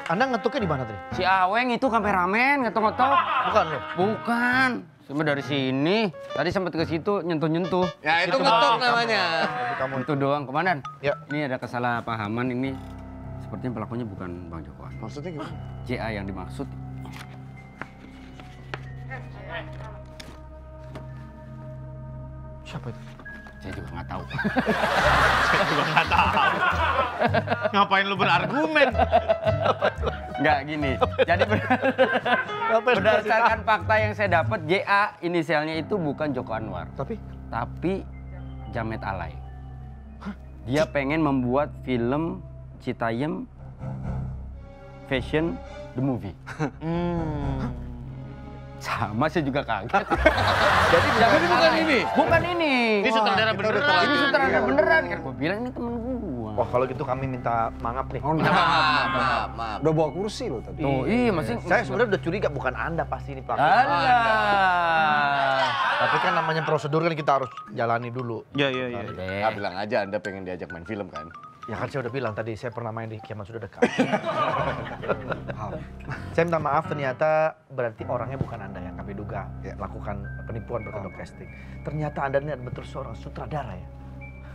Anda ngetuknya di mana tadi? Si Aweng itu kameramen ngetok-ngetok. Bukan loh. Bukan. Cuma dari sini. Tadi sempat ke situ nyentuh-nyentuh. Ya itu ngetok namanya. Kamu Itu doang, komandan. Ya. Ini ada kesalahpahaman ini. Sepertinya pelakunya bukan Bang Joko. Maksudnya gimana? JA yang dimaksud. siapa itu? Saya juga nggak tahu. <laughs> Ngapain lu berargumen? <laughs> Nggak gini. Jadi ber- <laughs> berdasarkan fakta yang saya dapat, JA inisialnya itu bukan Joko Anwar, Tapi tapi Jamet Alay. Dia pengen membuat film Citayam Fashion the Movie. <laughs> Sama saya juga kaget. Jadi bukan ini. Bukan ini. Ini sutradara beneran. Ini sutradara beneran kan. Gue bilang ini temen. Wah kalau gitu kami minta maaf nih. Oh, Maaf, nah. maaf, maaf. Udah bawa kursi loh tadi. Tuh, iya masih. Saya sebenarnya udah curiga bukan Anda pasti ini pelaku. Alah. Tapi kan namanya prosedur kan kita harus jalani dulu. Ya, ya, ya. Eh, Ah, bilang aja Anda pengen diajak main film kan? Ya kan saya udah bilang tadi saya pernah main di Kiamat Sudah Dekat. saya minta maaf ternyata berarti orangnya bukan Anda yang kami duga Ya. lakukan penipuan berkedok casting. Ternyata Anda ini betul seorang sutradara ya.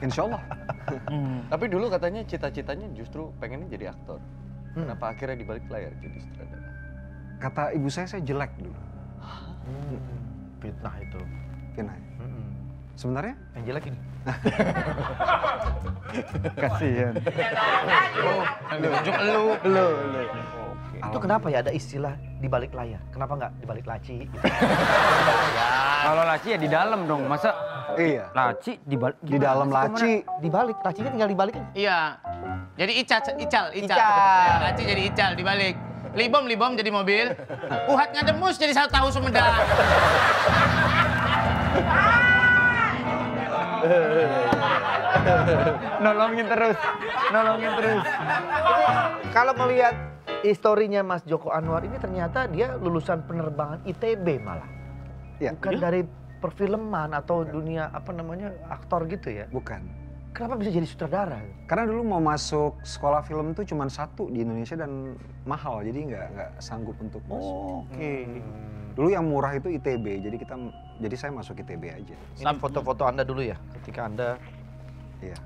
Insya Allah. <laughs> Tapi dulu katanya cita-citanya justru pengennya jadi aktor. Hmm. Kenapa akhirnya di balik layar jadi sutradara? Kata ibu saya, saya jelek dulu. Fitnah itu. Kena. Mm-mm. Sebenarnya? Yang jelek ini. <laughs> Kasihan. Nunjuk lu. Lu, lu. Itu kenapa ya ada istilah di balik layar? Kenapa nggak di balik laci? Gitu? <laughs> Kalau laci ya di dalam dong. Masa Iya. laci di balik Di dalam laci. Di balik, lacinya tinggal dibalikin. Iya. Jadi ical, ical, ical. Ical. Ya, Laci jadi ical dibalik. Libom, libom jadi mobil. Uhat ngademus jadi satu tahu Sumedang. nolongin terus. Nolongin terus. Kalau melihat historinya Mas Joko Anwar ini ternyata dia lulusan penerbangan ITB malah. Iya. Bukan dari perfilman atau dunia apa namanya aktor gitu ya. Bukan. Kenapa bisa jadi sutradara? Karena dulu mau masuk sekolah film tuh cuma satu di Indonesia dan mahal, jadi nggak nggak sanggup untuk masuk. Oke. Dulu yang murah itu ITB, jadi kita jadi saya masuk ITB aja. Ini foto-foto Anda dulu ya, ketika Anda Iya.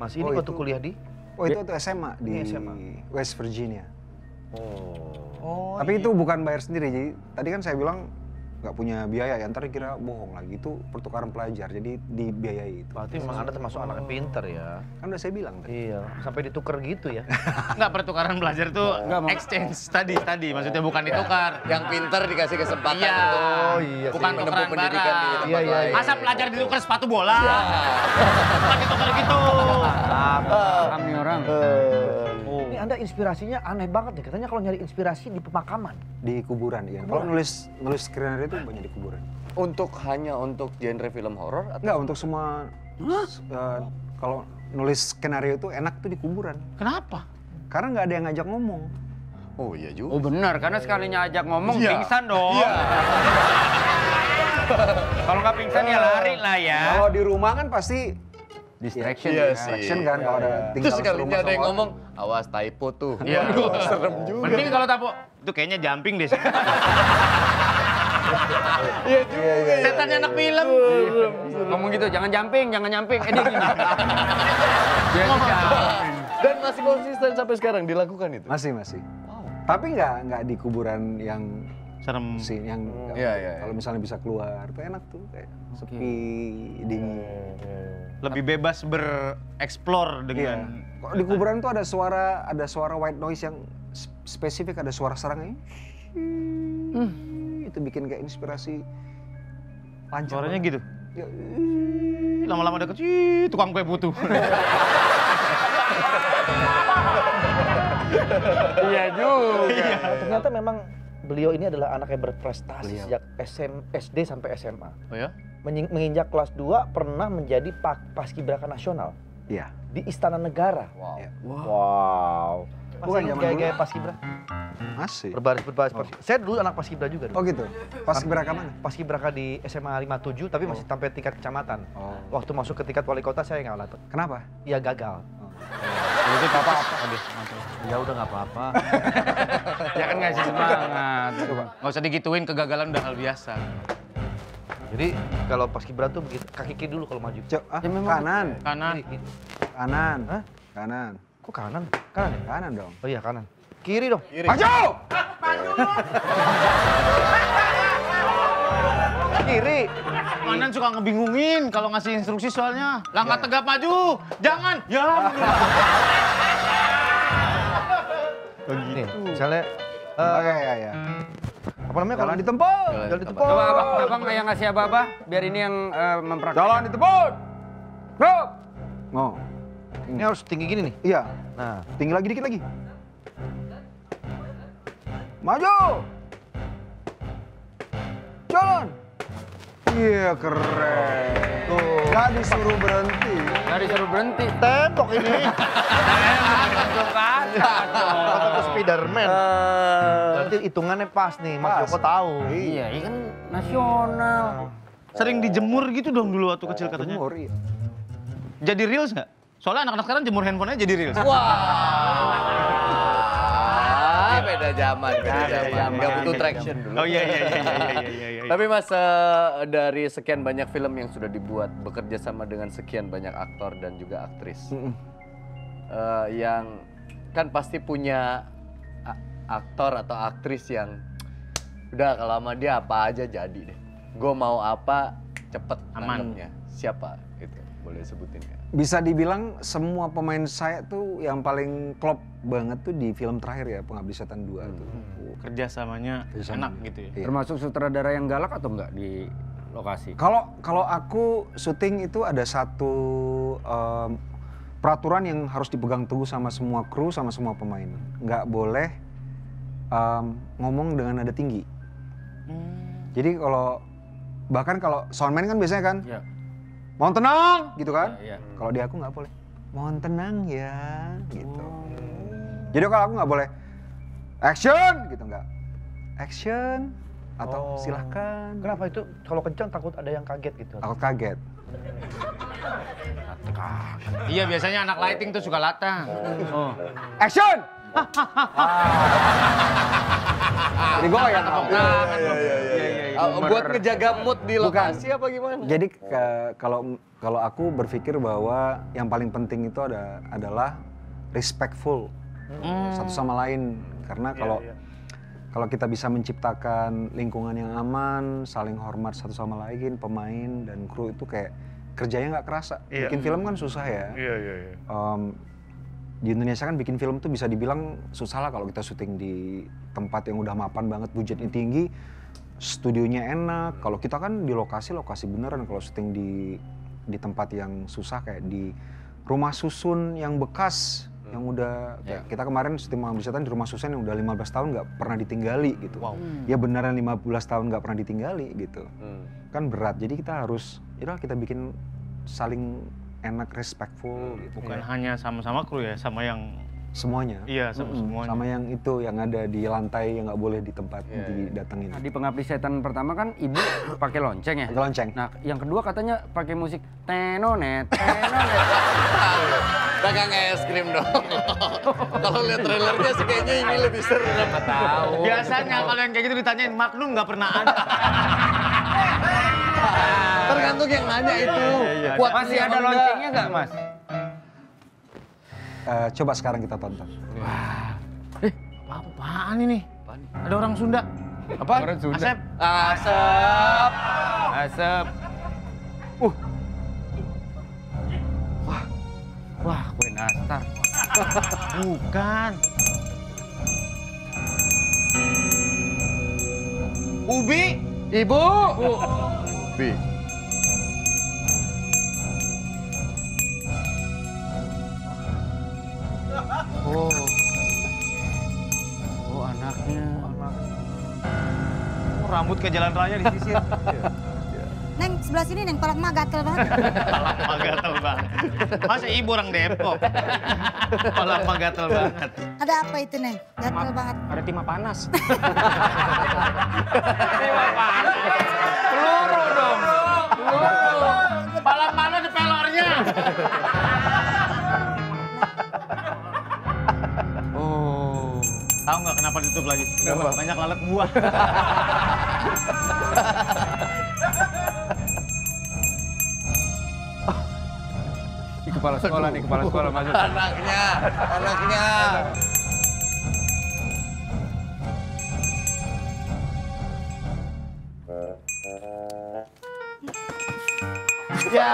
masih ini Oh, waktu itu- kuliah di? Oh itu tuh SMA di Ini SMA. West Virginia. Oh. Tapi itu bukan bayar sendiri, jadi tadi kan saya bilang nggak punya biaya ya ntar dikira bohong lagi itu pertukaran pelajar jadi dibiayai itu Berarti memang Anda termasuk anak yang pinter ya. kan udah saya bilang tadi Iya, sampai ditukar gitu ya. <laughs> Enggak pertukaran belajar tuh exchange tadi tadi maksudnya bukan ditukar. Yang pinter dikasih kesempatan Iya. Oh iya Bukan menempuh tukeran pendidikan di tempat Iya, iya, lain. Masa pelajar ditukar sepatu bola? Bukan ditukar gitu. Paham nih orang. Ini Anda inspirasinya aneh banget nih. Katanya kalau nyari inspirasi di pemakaman. di kuburan ya kalau nulis nulis skenario itu banyak di kuburan Untuk hanya untuk genre film horor atau Enggak untuk semua s- eh, kalau nulis skenario itu enak tuh di kuburan Kenapa? karena nggak ada yang ngajak ngomong Oh iya juga. Oh benar, karena sekalinya ajak ngomong Iya. pingsan dong. <laughs> Kalau nggak pingsan ya lari lah ya. kalau di rumah kan pasti Distraction Iya ya. sih. action kan kalau ada tinggal Terus sekalinya ada yang ngomong, awas typo tuh. <laughs> Iya. Serem juga. Mending kalau tapo itu kayaknya jumping deh. <laughs> Iya juga. Setannya anak film. Ngomong gitu, jangan jumping, jangan jumping. Eh dia gini. <laughs> Dan masih konsisten sampai sekarang dilakukan itu. masih masih tapi nggak nggak di kuburan yang Serem. sih yang Iya, iya, iya. kalau misalnya bisa keluar tuh enak tuh kayak sepi dingin Lebih bebas bereksplor Iya. dengan Kalau di kuburan tuh ada suara ada suara white noise yang sp- spesifik ada suara serangnya. Itu bikin kayak inspirasi lancar. suaranya gitu. Ya, Lama-lama deket, "Ih, tukang kue putu. <laughs> Iya juga. Ternyata memang beliau ini adalah anak yang berprestasi sejak SM, SD sampai SMA. Oh ya? Menginjak kelas 2 pernah menjadi pak paskibraka nasional Iya. di Istana Negara. Wow. Iya. Wow. Masih Bukan zaman gaya-gaya dulu. paskibra? Masih. Berbaris berbaris paskibra. Saya dulu anak paskibra juga. Oh dulu. gitu. Pas beraka mana? Paskibraka di SMA 57 tapi masih sampai tingkat kecamatan. Oh. Waktu masuk ke tingkat wali kota saya nggak dapet. Kenapa? Ya gagal. Itu apa-apa. Ya udah nggak apa-apa. <laughs> Ya kan ngasih semangat. Nggak usah digituin, kegagalan udah hal biasa. Jadi kalau paskibra tuh begitu kaki kiri dulu kalau maju. Cok, ah, Ya memang- kanan, Kanan. Kiri, kiri. kanan, Hah? kanan, Kok kanan? Kanan ya? kanan dong. Oh iya kanan. Kiri dong. Maju! Kiri. Kanan suka ngebingungin kalau ngasih instruksi soalnya. Langkah tegap maju, jangan. Ya. <laughs> Nih, misalnya eh, Oke, ya, ya. apa namanya kalau Jalan ditempuh. Jalan ditepuk. Coba abang, abang yang ngasih apa-apa, biar ini yang eh, mempraktek. Jalan ditempuh. Bro. Oh. Ini harus tinggi gini nih. Iya. Nah, Tinggi lagi dikit lagi. Maju. Jalan. Iya keren. Tuh. Gak disuruh berhenti. Nggak disuruh berhenti. tembok ini. <laughs> Atas dong. Kata Spiderman. Berarti hitungannya pas nih, Mas Pas. Joko tahu. Iya, ini kan nasional. Sering dijemur gitu dong dulu waktu kecil katanya. Jemur, iya. Jadi reels nggak? Soalnya anak-anak sekarang jemur handphonenya jadi reels. Ah, beda zaman, beda zaman. Nggak butuh traction dulu. Oh iya iya iya iya iya iya. iya. Tapi mas eh, dari sekian banyak film yang sudah dibuat bekerja sama dengan sekian banyak aktor dan juga aktris eh, yang kan pasti punya aktor atau aktris yang udah kalau sama dia apa aja jadi deh. Gue mau apa cepet Aman. nangkepnya. Siapa boleh sebutin nggak? Bisa dibilang semua pemain saya tuh yang paling klop banget tuh di film terakhir ya Pengabdi Setan 2 tuh. Kerjasamanya Kerjasama. enak gitu ya. Iya. Termasuk sutradara yang galak atau enggak di lokasi? Kalau kalau aku syuting itu ada satu em, peraturan yang harus dipegang teguh sama semua kru sama semua pemain. Nggak boleh em, ngomong dengan nada tinggi. Jadi kalau bahkan kalau soundman kan biasanya kan Iya. Mohon tenang gitu kan. Iya. Kalau di aku nggak boleh. Mohon tenang ya gitu. Jadi kalau aku nggak boleh action gitu nggak. Action atau Oh. silahkan. Kenapa itu kalau kencang takut ada yang kaget gitu? Takut kaget. Iya biasanya anak lighting tuh suka latah. Oh. Action! Jadi gue kayak tahu. Iya, Ah, buat ngejaga mood di lokasi apa gimana? Jadi kalau kalau aku berpikir bahwa yang paling penting itu ada adalah respectful satu sama lain karena kalau kalau kita bisa menciptakan lingkungan yang aman, saling hormat satu sama lain, pemain dan kru itu kayak kerjanya nggak kerasa. Iya. Bikin film kan susah ya. Iya, iya, iya. Em, di Indonesia kan bikin film tuh bisa dibilang susah lah kalau kita syuting di tempat yang udah mapan banget, budgetnya tinggi, studionya enak. Kalau kita kan di lokasi lokasi beneran. Kalau syuting di di tempat yang susah kayak di rumah susun yang bekas yang udah kayak kita kemarin syuting Malam Setan di rumah susun yang udah 15 tahun nggak pernah ditinggali gitu. Ya beneran 15 tahun nggak pernah ditinggali gitu. Hmm. Kan berat. Jadi kita harus ya kita bikin saling enak respectful gitu. Bukan hanya sama-sama kru ya, sama yang semuanya. Iya, sama Mm-mm. semuanya. Sama yang itu yang ada di lantai yang nggak boleh di tempat Iya, didatengin. Nah, di pengabdi setan pertama kan ibu <coughs> pakai lonceng ya. Pakai lonceng. Nah, yang kedua katanya pakai musik tenonet, tenonet. <laughs> Dagang es krim dong. <laughs> Kalau lihat trailernya sih kayaknya ini lebih seru. Nggak tahu. Biasanya kalau yang kayak gitu ditanyain, Magnum nggak pernah ada. <laughs> Tergantung yang nanya itu. Kuat Masih ada loncengnya nggak, Mas? Eh, coba sekarang kita tonton. Eh, apaan ini? Ada orang Sunda. Apa? Orang Sunda. Asep. Asap. Asap. Wah, Kue nastar. bukan. Ubi. Ibu. Bi. Rambut ke jalan raya disisir. <laughs> Neng, sebelah sini Neng, palak mah gatel banget. <laughs> Lama gatel banget. Masa ibu orang Depok? <laughs> Lama gatel banget. Ada apa itu Neng? Gatel banget. Ada timah panas. Peluru dong. Balap mana di pelornya? Oh. Tahu nggak kenapa ditutup lagi? Banyak lalat buah. Di kepala sekolah nih, kepala sekolah masuk. Anaknya. Anaknya. Ya.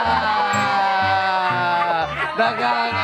Dagang